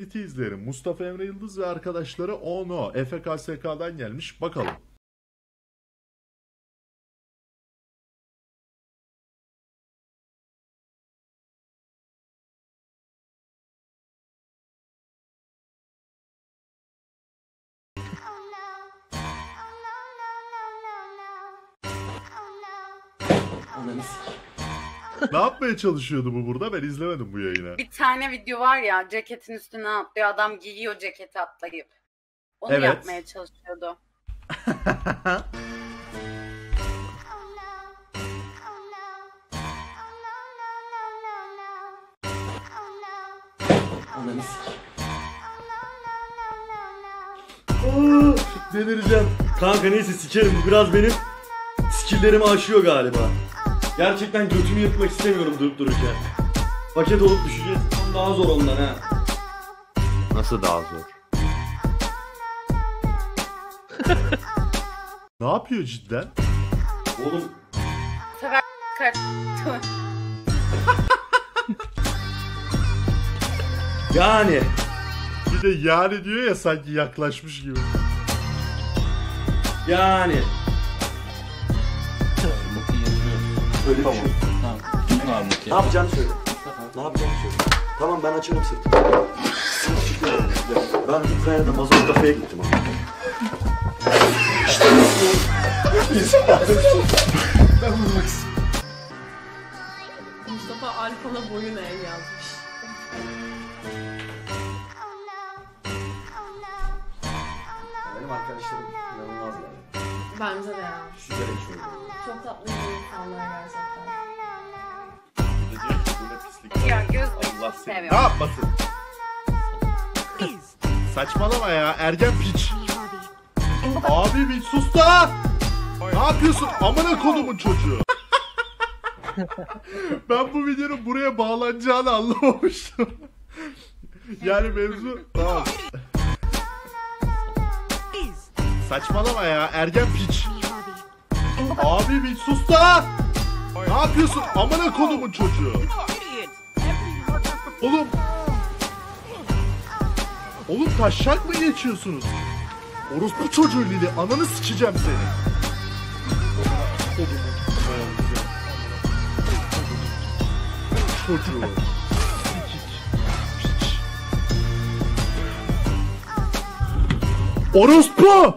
izleyelim. Mustafa Emre Yıldız ve arkadaşları Ono. FKSK'dan gelmiş. Bakalım. Ne yapmaya çalışıyordu bu burada? Ben izlemedim bu yayını. Bir tane video var ya ceketin üstüne atlıyor adam giyiyor ceketi atlayıp. Onu Evet. yapmaya çalışıyordu. Delireceğim. Kanka neyse sikerim bu biraz benim skilllerimi aşıyor galiba. Gerçekten götümü yırtmak istemiyorum durup dururken. Paket olup düşeceğiz. Daha zor ondan ha. Nasıl daha zor? Ne yapıyor cidden? Oğlum yani. Bir de yani diyor ya sanki yaklaşmış gibi. Yani. Öyle Tamam. bir şey. Tamam. Kim var Muki? Ne yapacağını söyle. Ne yapacağını söyle. Tamam ben açarım sırtı. Ben Ukrayna'da mazot kafeye gittim abi. İşte Ben vurmak istiyorum. Mustafa Alfon'a boyun eğ yazmış. Benim arkadaşlarım inanılmazlar. Bence de ya. Süper ekşi Çok tatlı insanlar gerçekten. ya göz Allah seni. Ne yapmasın? Saçmalama ya ergen piç. Abi bir sus da. Ne yapıyorsun? Amına kodumun çocuğu. ben bu videonun buraya bağlanacağını anlamamıştım. yani mevzu tamam. Saçmalama ya ergen piç. Abi bir sus da. Ne yapıyorsun? Amına kodumun çocuğu. Oğlum. Oğlum taşak mı geçiyorsunuz? Orospu çocuğu Lili. Ananı sikeceğim seni. Çocuğu. Orospu!